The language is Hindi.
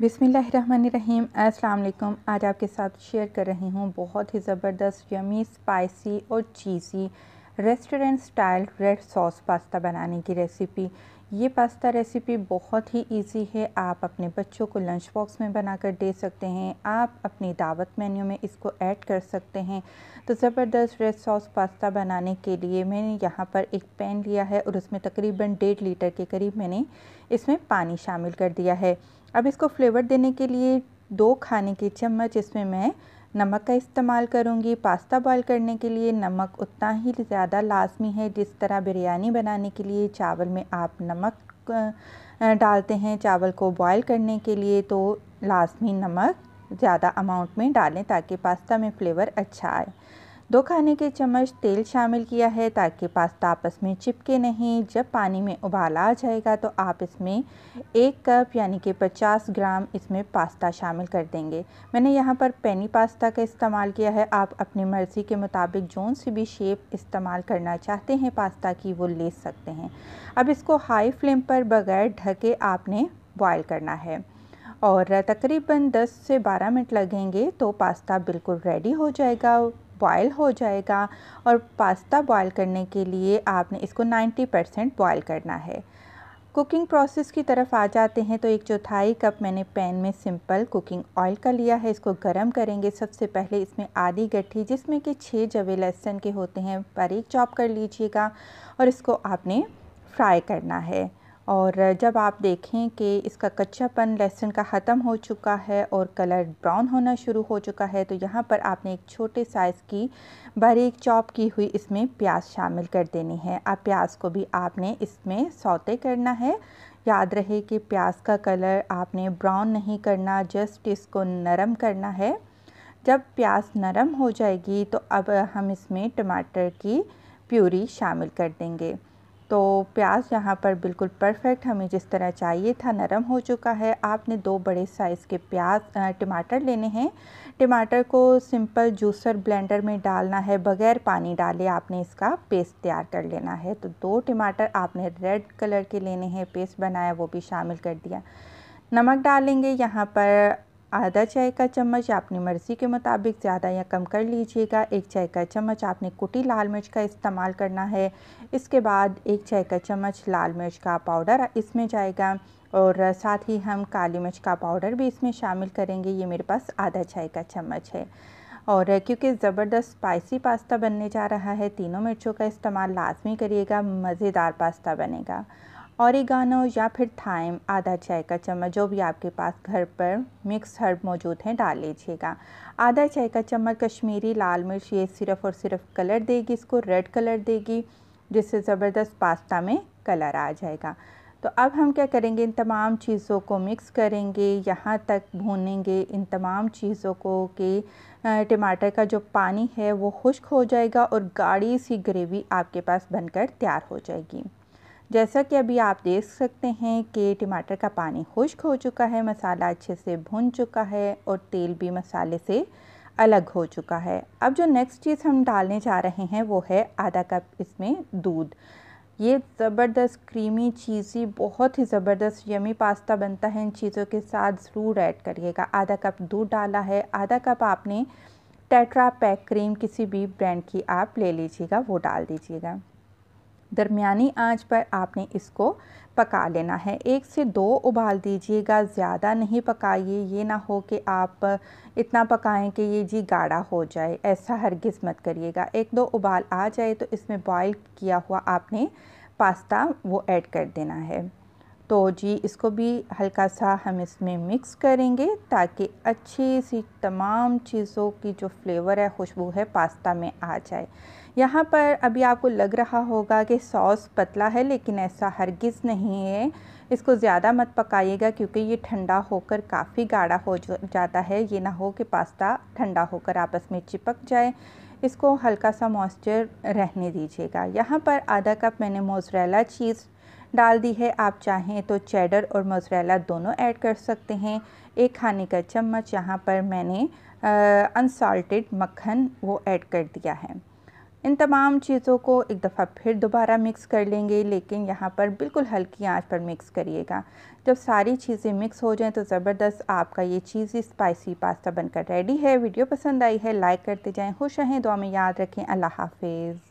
बिसमीम अस्सलाम आज आपके साथ शेयर कर रही हूँ बहुत ही ज़बरदस्त, यमी, स्पाइसी और cheesy restaurant style red sauce pasta बनाने की रेसिपी। ये पास्ता रेसिपी बहुत ही इजी है। आप अपने बच्चों को लंच बॉक्स में बनाकर दे सकते हैं। आप अपनी दावत मेन्यू में इसको ऐड कर सकते हैं। तो ज़बरदस्त रेड सॉस पास्ता बनाने के लिए मैंने यहाँ पर एक पैन लिया है और उसमें तकरीबन डेढ़ लीटर के करीब मैंने इसमें पानी शामिल कर दिया है। अब इसको फ्लेवर देने के लिए दो खाने के चम्मच इसमें मैं नमक का इस्तेमाल करूँगी। पास्ता बॉयल करने के लिए नमक उतना ही ज़्यादा लाजमी है। जिस तरह बिरयानी बनाने के लिए चावल में आप नमक डालते हैं, चावल को बॉयल करने के लिए तो लाजमी नमक ज़्यादा अमाउंट में डालें ताकि पास्ता में फ़्लेवर अच्छा आए। दो खाने के चम्मच तेल शामिल किया है ताकि पास्ता आपस में चिपके नहीं। जब पानी में उबाल आ जाएगा तो आप इसमें एक कप यानी कि 50 ग्राम इसमें पास्ता शामिल कर देंगे। मैंने यहाँ पर पेनी पास्ता का इस्तेमाल किया है। आप अपनी मर्ज़ी के मुताबिक जोन सी भी शेप इस्तेमाल करना चाहते हैं पास्ता की वो ले सकते हैं। अब इसको हाई फ्लेम पर बग़ैर ढके आपने बॉयल करना है और तकरीबन 10 से 12 मिनट लगेंगे तो पास्ता बिल्कुल रेडी हो जाएगा। बॉयल हो जाएगा और पास्ता बॉयल करने के लिए आपने इसको 90 परसेंट बॉयल करना है। कुकिंग प्रोसेस की तरफ़ आ जाते हैं तो एक चौथाई कप मैंने पैन में सिंपल कुकिंग ऑयल का लिया है। इसको गरम करेंगे। सबसे पहले इसमें आधी गट्ठी जिसमें कि छः जवे लहसुन के होते हैं बारीक चॉप कर लीजिएगा और इसको आपने फ्राई करना है। और जब आप देखें कि इसका कच्चापन लहसुन का ख़त्म हो चुका है और कलर ब्राउन होना शुरू हो चुका है तो यहाँ पर आपने एक छोटे साइज़ की बारीक चॉप की हुई इसमें प्याज शामिल कर देनी है। अब प्याज को भी आपने इसमें सौते करना है। याद रहे कि प्याज का कलर आपने ब्राउन नहीं करना, जस्ट इसको नरम करना है। जब प्याज नरम हो जाएगी तो अब हम इसमें टमाटर की प्यूरी शामिल कर देंगे। तो प्याज यहाँ पर बिल्कुल परफेक्ट हमें जिस तरह चाहिए था नरम हो चुका है। आपने दो बड़े साइज़ के प्याज टमाटर लेने हैं। टमाटर को सिंपल जूसर ब्लेंडर में डालना है, बग़ैर पानी डाले आपने इसका पेस्ट तैयार कर लेना है। तो दो टमाटर आपने रेड कलर के लेने हैं पेस्ट बनाया, वो भी शामिल कर दिया। नमक डालेंगे यहाँ पर आधा चाय का चम्मच अपनी मर्ज़ी के मुताबिक ज़्यादा या कम कर लीजिएगा। एक चाय का चम्मच आपने कुटी लाल मिर्च का इस्तेमाल करना है। इसके बाद एक चाय का चम्मच लाल मिर्च का पाउडर इसमें जाएगा और साथ ही हम काली मिर्च का पाउडर भी इसमें शामिल करेंगे। ये मेरे पास आधा चाय का चम्मच है। और क्योंकि ज़बरदस्त स्पाइसी पास्ता बनने जा रहा है, तीनों मिर्चों का इस्तेमाल लाजमी करिएगा, मज़ेदार पास्ता बनेगा। औरिगानो या फिर थाइम, आधा चाय का चम्मच, जो भी आपके पास घर पर मिक्स हर्ब मौजूद हैं, डाल लीजिएगा। आधा चाय का चम्मच कश्मीरी लाल मिर्च, ये सिर्फ़ और सिर्फ़ कलर देगी, इसको रेड कलर देगी, जिससे ज़बरदस्त पास्ता में कलर आ जाएगा। तो अब हम क्या करेंगे? इन तमाम चीज़ों को मिक्स करेंगे, यहाँ तक भूनेंगे, इन तमाम चीज़ों को कि टमाटर का जो पानी है, वो खुश्क हो जाएगा और गाढ़ी सी ग्रेवी आपके पास बनकर तैयार हो जाएगी। जैसा कि अभी आप देख सकते हैं कि टमाटर का पानी खुश्क हो चुका है, मसाला अच्छे से भुन चुका है और तेल भी मसाले से अलग हो चुका है। अब जो नेक्स्ट चीज़ हम डालने जा रहे हैं वो है आधा कप इसमें दूध। ये ज़बरदस्त क्रीमी चीज़ी बहुत ही ज़बरदस्त यमी पास्ता बनता है। इन चीज़ों के साथ ज़रूर ऐड करिएगा। आधा कप दूध डाला है। आधा कप आपने टेट्रा पैक क्रीम किसी भी ब्रांड की आप ले लीजिएगा, वो डाल दीजिएगा। दरमियानी आँच पर आपने इसको पका लेना है। एक से दो उबाल दीजिएगा, ज़्यादा नहीं पकाइए। ये ना हो कि आप इतना पकाएँ कि ये जी गाढ़ा हो जाए। ऐसा हरगिज़ मत करिएगा। एक दो उबाल आ जाए तो इसमें बॉईल किया हुआ आपने पास्ता वो ऐड कर देना है। तो जी, इसको भी हल्का सा हम इसमें मिक्स करेंगे ताकि अच्छी सी तमाम चीज़ों की जो फ्लेवर है, खुशबू है, पास्ता में आ जाए। यहाँ पर अभी आपको लग रहा होगा कि सॉस पतला है, लेकिन ऐसा हरगिज़ नहीं है। इसको ज़्यादा मत पकाइएगा क्योंकि ये ठंडा होकर काफ़ी गाढ़ा हो जाता है। ये ना हो कि पास्ता ठंडा होकर आपस में चिपक जाए। इसको हल्का सा मॉइस्चर रहने दीजिएगा। यहाँ पर आधा कप मैंने मोजरेला चीज़ डाल दी है। आप चाहें तो चेडर और मोजरेला दोनों ऐड कर सकते हैं। एक खाने का चम्मच यहाँ पर मैंने अनसाल्टेड मक्खन वो ऐड कर दिया है। इन तमाम चीज़ों को एक दफ़ा फिर दोबारा मिक्स कर लेंगे, लेकिन यहाँ पर बिल्कुल हल्की आँच पर मिक्स करिएगा। जब सारी चीज़ें मिक्स हो जाएँ तो ज़बरदस्त आपका ये चीज़ी स्पाइसी पास्ता बनकर रेडी है। वीडियो पसंद आई है लाइक करते जाएँ। खुश रहें, दुआ में याद रखें। अल्लाह हाफिज़।